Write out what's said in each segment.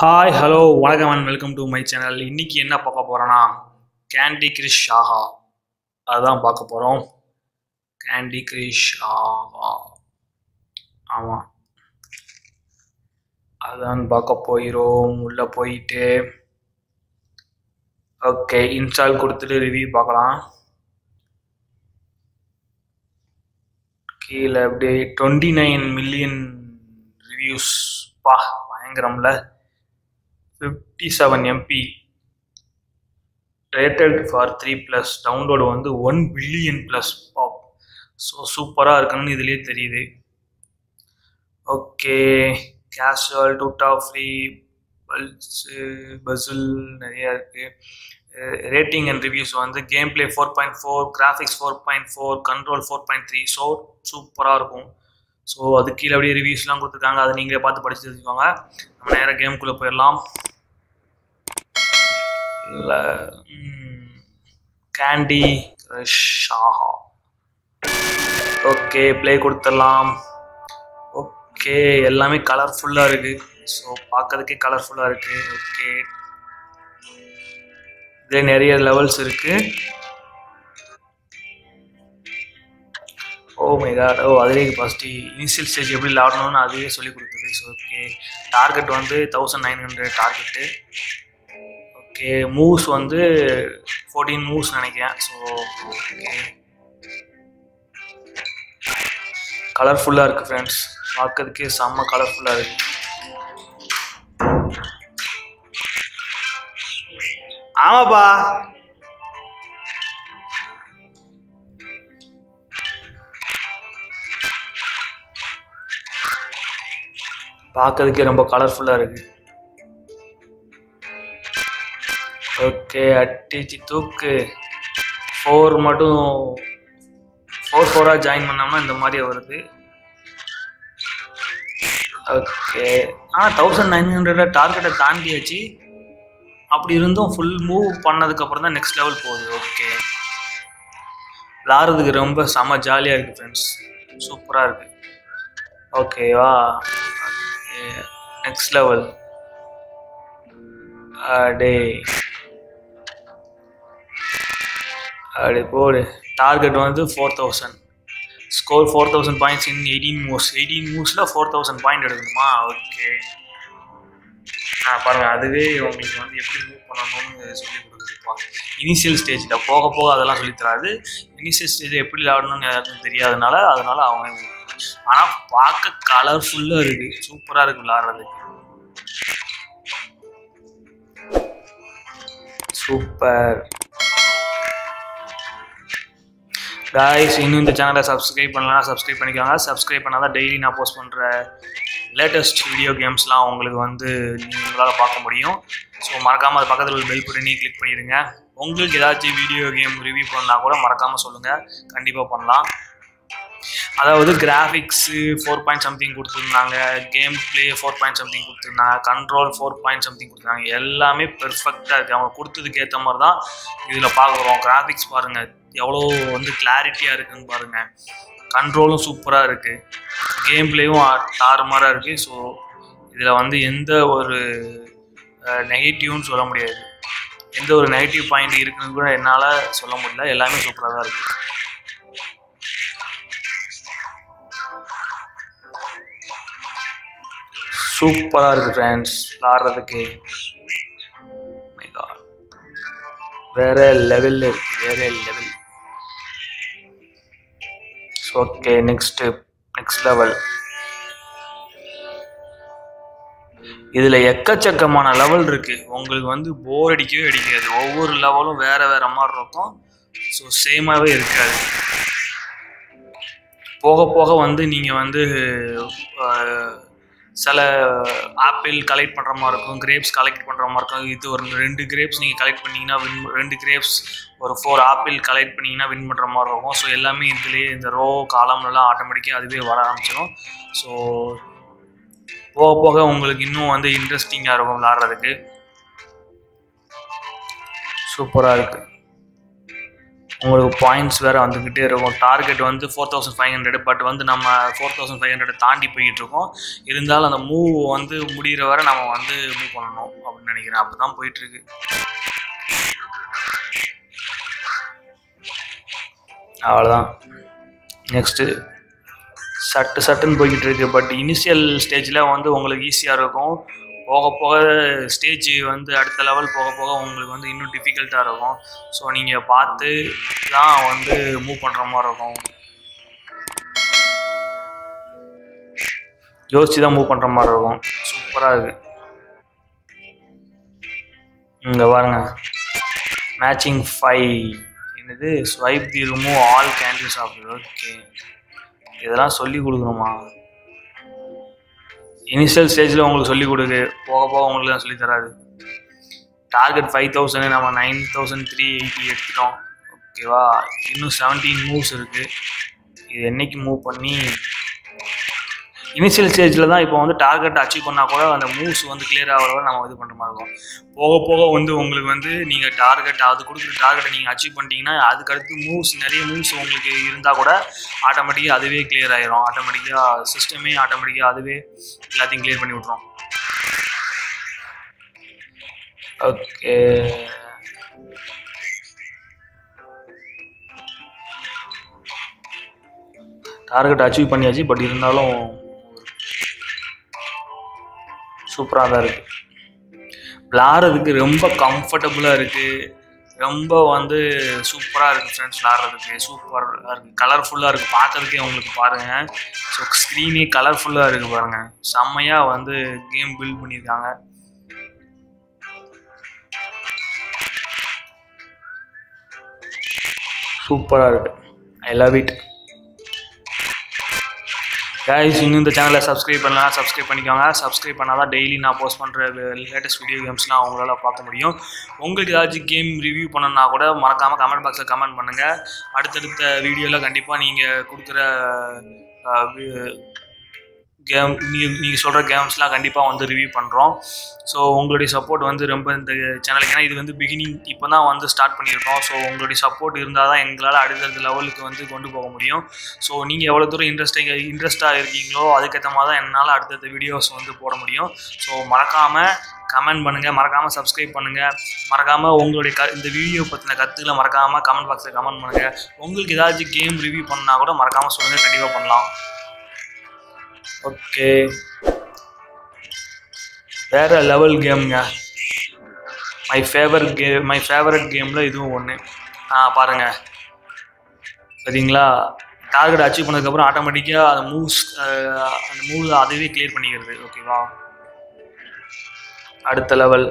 Hi hello வணக்கம் and welcome to my channel இன்னைக்கு என்ன பார்க்க போகிறோன்னா கேண்டி கிரிஷ் ஷாஹா அதுதான் பார்க்க போகிறோம் கேண்டி கிரிஷ் ஷாஹா ஆமாம் அதான் பார்க்க போயிடும் உள்ளே போயிட்டு. ஓகே இன்ஸ்டால் கொடுத்துட்டு ரிவ்யூ பார்க்கலாம். கீழே அப்படியே டுவெண்ட்டி நைன் மில்லியன் ரிவ்யூஸ் பா பயங்கரம்ல. Fifty seven MB rated for three plus download வந்து one billion plus pop so சூப்பராக இருக்குன்னு இதுலேயே தெரியுது. ஓகே கேஷுவல் டூட்டா ஃப்ரீ பல்ஸு பசில் நிறையா இருக்குது ரேட்டிங் அண்ட் ரிவ்யூஸ் வந்து game play four point four graphics four point four control four point three so சூப்பராக இருக்கும். ஸோ அது கீழே அப்படியே ரிவ்யூஸ்லாம் கொடுத்துருக்காங்க. அதை நீங்களே பார்த்து படிச்சு தெரிஞ்சுக்கோங்க. நம்ம நேராக கேமுக்குள்ளே போயிடலாம். கேண்டி ஷாஹா ஆஹா ஓகே ப்ளே கொடுத்துடலாம். ஓகே எல்லாமே கலர்ஃபுல்லாக இருக்குது ஸோ பார்க்கறதுக்கே கலர்ஃபுல்லாக இருக்குது ஓகே இதே நிறைய லெவல்ஸ் இருக்குது ஓ மை காட் ஓ அதுலேயே ஃபஸ்ட்டு இனிஷியல் ஸ்டேஜ் எப்படி விளாடணும்னு அதுவே சொல்லி கொடுத்தது. ஸோ ஓகே டார்கெட் வந்து thousand nine hundred target okay moves வந்து ஃபோர்டீன் மூவ்ஸ் நினைக்கிறேன். ஸோ ஓகே கலர்ஃபுல்லாக இருக்குது ஃப்ரெண்ட்ஸ் பார்க்கறதுக்கே செம்ம கலர்ஃபுல்லாக இருக்குது ஆமாப்பா. பார்க்கறதுக்கே ரொம்ப கலர்ஃபுல்லாக இருக்குது ஓகே அட்டிச்சு தூக்கு. ஃபோர் மட்டும் ஃபோர் ஃபோராக ஜாயின் பண்ணாமல் இந்த மாதிரி வருது. ஓகே. ஆ தௌசண்ட் நைன் ஹண்ட்ரட டார்கெட்டை தாண்டியாச்சு. அப்படி இருந்தும் ஃபுல் மூவ் பண்ணதுக்கப்புறம் தான் நெக்ஸ்ட் லெவல் போகுது. ஓகே. விளாட்றதுக்கு ரொம்ப செம்ம ஜாலியாக இருக்குது ஃப்ரெண்ட்ஸ் சூப்பராக இருக்குது ஓகேவா நெக்ஸ்ட் லெவல் அடே. அப்படி போடு. டார்கெட் வந்து four thousand score four thousand points in eighteen moves eighteen மூவ்ஸில் four thousand point எடுக்கணுமா? ஓகே ஆ பாருங்கள் அதுவே உங்களுக்கு வந்து எப்படி மூவ் பண்ணணும்னு சொல்லி கொடுக்குதுப்பா இனிஷியல் ஸ்டேஜில் போக போக அதெல்லாம் சொல்லித் தராது. இனிஷியல் ஸ்டேஜில் எப்படி விளாடணும்னு யாருக்கும் தெரியாதனால அதனால் அவங்க ஆனால் பார்க்க கலர்ஃபுல்லாக இருக்குது சூப்பராக இருக்குது விளாட்றதுக்கு சூப்பர் காய்ஸ் இன்னும் இந்த சேனலை சப்ஸ்கிரைப் பண்ணலாம் சப்ஸ்கிரைப் பண்ணிக்கோங்க. சப்ஸ்கிரைப் பண்ணால் தான் டெய்லி நான் போஸ்ட் பண்ணுற லேட்டஸ்ட் வீடியோ கேம்ஸ்லாம் உங்களுக்கு வந்து உங்களால் பார்க்க முடியும். ஸோ மறக்காமல் அது பக்கத்தில் உள்ள பெல் பட்டனி கிளிக் பண்ணிடுங்க. உங்களுக்கு ஏதாச்சும் வீடியோ கேம் ரிவ்யூ பண்ணால் கூட மறக்காமல் சொல்லுங்கள் கண்டிப்பாக பண்ணலாம். அதாவது கிராஃபிக்ஸு ஃபோர் பாயிண்ட் சம்திங் கொடுத்துருந்தாங்க game play four point something கொடுத்துருந்தாங்க கண்ட்ரோல் ஃபோர் பாயிண்ட் சம்திங் கொடுத்துருந்தாங்க. எல்லாமே பெர்ஃபெக்டாக இருக்குது அவங்க கொடுத்ததுக்கு ஏற்ற மாதிரி தான் இதில் பார்க்குறோம். கிராஃபிக்ஸ் பாருங்கள் எவ்வளோ வந்து கிளாரிட்டியாக இருக்குன்னு பாருங்கள் கண்ட்ரோலும் சூப்பராக இருக்குது கேம் பிளேயும் தாறுமாறாக இருக்குது ஸோ இதில் வந்து எந்த ஒரு நெகட்டிவ்னு சொல்ல முடியாது. எந்த ஒரு நெகட்டிவ் பாயிண்ட் இருக்குன்னு கூட என்னால் சொல்ல முடியல. எல்லாமே சூப்பராக தான் இருக்குது சூப்பராக இருக்குது ஃப்ரெண்ட்ஸ் விளாட்றதுக்கு. வேற லெவலில் இருக்கு. வேற level okay next next level இதில் எக்கச்சக்கமான லெவல் இருக்குது உங்களுக்கு வந்து போர் அடிக்கவே அடிக்காது. ஒவ்வொரு லெவலும் வேறு வேறு மாதிரி இருக்கும். ஸோ சேமாகவே இருக்காது. போக போக வந்து நீங்கள் வந்து சில ஆப்பிள் கலெக்ட் பண்ணுற மாதிரி இருக்கும் கிரேப்ஸ் கலெக்ட் பண்ணுற மாதிரி இருக்கும். இது ஒரு ரெண்டு கிரேப்ஸ் நீங்கள் கலெக்ட் பண்ணிங்கன்னா வின் ரெண்டு கிரேப்ஸ் ஒரு ஃபோர் ஆப்பிள் கலெக்ட் பண்ணிங்கன்னா வின் பண்ணுற மாதிரி இருக்கும். ஸோ எல்லாமே இதுலேயே இந்த ரோ காலம்லாம் ஆட்டோமேட்டிக்காக அதுவே வர ஆரம்பிச்சிடும் ஸோ போக போக உங்களுக்கு இன்னும் வந்து இன்ட்ரெஸ்டிங்காக இருக்கும் விளாட்றதுக்கு. சூப்பராக இருக்குது உங்களுக்கு பாயிண்ட்ஸ் வேறு வந்துக்கிட்டே இருக்கும். டார்கெட் வந்து four thousand five hundred but வந்து நம்ம ஃபோர் தௌசண்ட் ஃபைவ் ஹண்ட்ரட் தாண்டி போய்கிட்டு இருக்கோம் இருந்தாலும் அந்த மூவ் வந்து முடிகிற வரை நம்ம வந்து மூவ் பண்ணணும் அப்படின்னு நினைக்கிறேன். அப்படி தான் போயிட்டுருக்கு. அவ்வளோதான் நெக்ஸ்ட்டு சட்டு சட்டுன்னு போய்கிட்டு இருக்கு பட் இனிஷியல் ஸ்டேஜில் வந்து உங்களுக்கு ஈஸியாக இருக்கும். போக போக ஸ்டேஜ் வந்து அடுத்த லெவல் போக போக உங்களுக்கு வந்து இன்னும் டிஃபிகல்ட்டாக இருக்கும். ஸோ நீங்கள் பார்த்து தான் வந்து மூவ் பண்ணுற மாதிரி இருக்கும். யோசிச்சு தான் மூவ் பண்ணுற மாதிரி இருக்கும். சூப்பராக இருக்குது இங்கே பாருங்க. மேட்சிங் ஃபைவ் என்னது? Swipe the remove all candles off okay இதெல்லாம் சொல்லி கொடுக்கணுமா? இனிஷியல் ஸ்டேஜில் உங்களுக்கு சொல்லிக் கொடுக்கு. போக போக உங்களுக்கு தான் சொல்லி தராது. டார்கெட் ஃபைவ் தௌசண்ட் நம்ம நைன் தௌசண்ட் த்ரீ எயிட்டி எடுத்துட்டோம். ஓகேவா இன்னும் செவன்டீன் மூவ்ஸ் இருக்குது இது என்றைக்கு மூவ் பண்ணி இனிஷியல் ஸ்டேஜில் தான் இப்போ வந்து டார்கெட் அச்சீவ் பண்ணால் கூட அந்த மூவ்ஸ் வந்து கிளியர் ஆகிற நம்ம இது பண்ணுற மாதிரி இருக்கும். போக போக வந்து உங்களுக்கு வந்து நீங்கள் டார்கெட் அது கொடுக்குற டார்கெட்டை நீங்கள் அச்சீவ் பண்ணிட்டீங்கன்னா அதுக்கடுத்து மூவ்ஸ் நிறைய மூவ்ஸ் உங்களுக்கு இருந்தால் கூட ஆட்டோமேட்டிக்காக அதுவே கிளியர் ஆகிரும் ஆட்டோமேட்டிக்காக சிஸ்டமே ஆட்டோமேட்டிக்காக அதுவே எல்லாத்தையும் கிளியர் பண்ணி விட்ரும் ஓகே டார்கெட் அச்சீவ் பண்ணியாச்சு பட் இருந்தாலும் சூப்பராக தான் இருக்குது விளாட்றதுக்கு ரொம்ப கம்ஃபர்டபுளாக இருக்குது ரொம்ப வந்து சூப்பராக இருக்குது ஃப்ரெண்ட்ஸ் விளாட்றதுக்கு. சூப்பராக இருக்குது கலர்ஃபுல்லாக இருக்குது பார்க்குறதுக்கே உங்களுக்கு பாருங்கள் ஸோ ஸ்க்ரீனே கலர்ஃபுல்லாக இருக்குது பாருங்கள் செம்மையாக வந்து கேம் பில்ட் பண்ணியிருக்காங்க. சூப்பராக இருக்குது ஐ லவ் இட் கைஸ் இன்னும் இந்த சேனலை சப்ஸ்கிரைப் பண்ணலாம் சப்ஸ்கிரைப் பண்ணிக்கோங்க. சப்ஸ்கிரைப் பண்ணால் தான் டெய்லி நான் போஸ்ட் பண்ணுற லேட்டஸ்ட் வீடியோ கேம்ஸ்லாம் உங்களால் பார்க்க முடியும். உங்களுக்கு ஏதாச்சும் கேம் ரிவ்யூ பண்ணணுன்னா கூட மறக்காமல் கமெண்ட் பாக்ஸில் கமெண்ட் பண்ணுங்கள் அடுத்தடுத்த வீடியோவில் கண்டிப்பாக நீங்கள் கொடுக்குற கேம் நீங்கள் நீங்கள் சொல்கிற கேம்ஸ்லாம் கண்டிப்பாக வந்து ரிவ்யூ பண்ணுறோம் ஸோ உங்களுடைய சப்போர்ட் வந்து ரொம்ப இந்த சேனலுக்கு ஏன்னா இது வந்து பிகினிங் இப்போ தான் வந்து ஸ்டார்ட் பண்ணியிருக்கோம். ஸோ உங்களுடைய சப்போர்ட் இருந்தால் தான் எங்களால் அடுத்தடுத்த லெவலுக்கு வந்து கொண்டு போக முடியும். ஸோ நீங்கள் எவ்வளோ தூரம் இன்ட்ரெஸ்டிங் இன்ட்ரெஸ்ட்டாக இருக்கீங்களோ அதுக்கேற்ற மாதிரி தான் என்னால் அடுத்தடுத்த வீடியோஸ் வந்து போட முடியும். ஸோ மறக்காமல் கமெண்ட் பண்ணுங்கள் மறக்காமல் சப்ஸ்கிரைப் பண்ணுங்கள் மறக்காமல் உங்களுடைய க இந்த வீடியோ பற்றின கருத்துக்களை மறக்காமல் கமெண்ட் பாக்ஸில் கமெண்ட் பண்ணுங்கள் உங்களுக்கு ஏதாச்சும் கேம் ரிவ்யூ பண்ணால் கூட மறக்காமல் சொல்லுங்கள் கண்டிப்பாக பண்ணலாம். ஓகே வேற level கேம்ங்க my favourite game my favourite கேமில் இதுவும் ஒன்று ஆ பாருங்க. சரிங்களா? டார்கெட் அச்சீவ் பண்ணதுக்கப்புறம் ஆட்டோமேட்டிக்காக அந்த மூவ்ஸ் அந்த மூவ் அதுவே கிளியர் பண்ணிக்கிறது. ஓகேவா அடுத்த லெவல்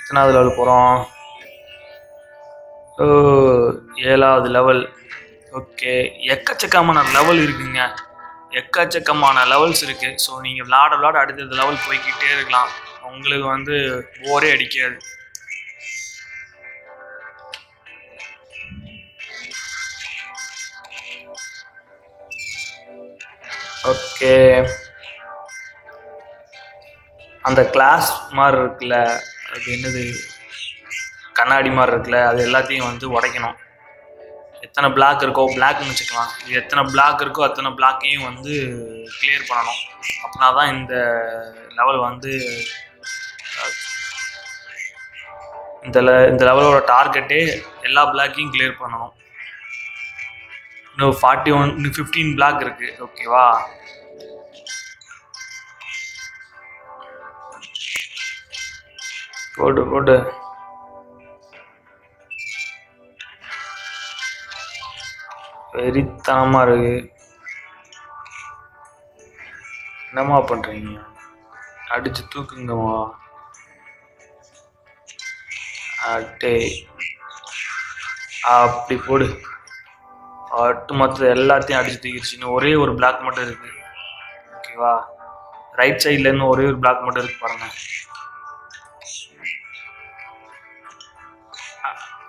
எத்தனாவது லெவல் போகிறோம் ஓ ஏழாவது லெவல் ஓகே எக்கச்சக்கமான லெவல் இருக்குங்க. எக்கச்சக்கமான லெவல்ஸ் இருக்குது ஸோ நீங்கள் விளாட விளாட அடுத்தது லெவல் போய்கிட்டே இருக்கலாம். உங்களுக்கு வந்து போரே அடிக்காது. ஓகே அந்த கிளாஸ் மாதிரி இருக்குல்ல அது என்னது? கண்ணாடி மாதிரி இருக்குல்ல அது எல்லாத்தையும் வந்து உடைக்கணும். எத்தனை பிளாக் இருக்கோ பிளாக்னு வச்சுக்கலாம். இது எத்தனை பிளாக் இருக்கோ அத்தனை பிளாக்கையும் வந்து கிளியர் பண்ணணும். அப்படின்னா தான் இந்த லெவல் வந்து இந்த இந்த லெவலோட டார்கெட்டே எல்லா பிளாக்கையும் கிளியர் பண்ணணும். இன்னும் ஃபார்ட்டி ஒன் இன்னும் ஃபிஃப்டீன் பிளாக் இருக்குது ஓகேவா போட்டு போட்டு வெறித்தனமாக இருக்கு. என்னம்மா பண்ணுறீங்க அடிச்சு தூக்குங்கம்மா. அட்டே அப்படி போடு. அட்டு மொத்த எல்லாத்தையும் அடிச்சு தூக்கிடுச்சுன்னு ஒரே ஒரு பிளாக் மட்டும் இருக்கு. ஓகேவா ரைட் சைட்ல இருந்து ஒரே ஒரு பிளாக் மட்டும் இருக்கு பாருங்க.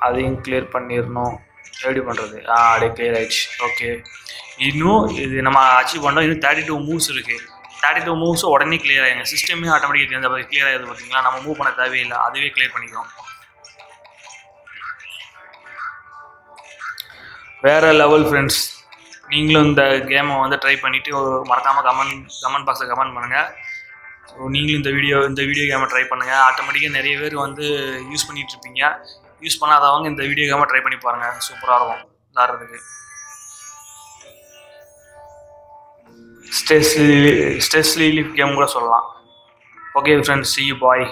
அதையும் கிளியர் பண்ணிடணும். எப்படி பண்ணுறது ஆ அப்படியே கிளியர் ஆயிடுச்சு. ஓகே இன்னும் இது நம்ம அச்சீவ் பண்ணோம் இன்னும் தேர்ட்டி டூ மூவ்ஸ் இருக்குது தேர்ட்டி டூ மூவ்ஸும் உடனே கிளியர் ஆகிடுங்க சிஸ்டமே ஆட்டோமேட்டிக் அந்த கிளியர் ஆகுது பார்த்தீங்களா நம்ம மூவ் பண்ண தேவையில்லை. அதுவே கிளியர் பண்ணிக்கிறோம். வேறு லெவல் ஃப்ரெண்ட்ஸ் நீங்களும் இந்த கேமை வந்து ட்ரை பண்ணிவிட்டு மறக்காமல் கமெண்ட் கமெண்ட் பாக்ஸில் கமெண்ட் பண்ணுங்கள் ஸோ நீங்களும் இந்த வீடியோ இந்த வீடியோ கேமை ட்ரை பண்ணுங்கள் ஆட்டோமேட்டிக்காக நிறைய பேர் வந்து யூஸ் பண்ணிகிட்ருப்பீங்க யூஸ் பண்ணாதவங்க இந்த வீடியோ கேமை ட்ரை பண்ணி பாருங்கள் சூப்பராக இருக்கும். விளாட்றதுக்கு ஸ்ட்ரெஸ் ஸ்ட்ரெஸ் ரிலீஃப் கேம் கூட சொல்லலாம். ஓகே ஃப்ரெண்ட்ஸ் சி பாய்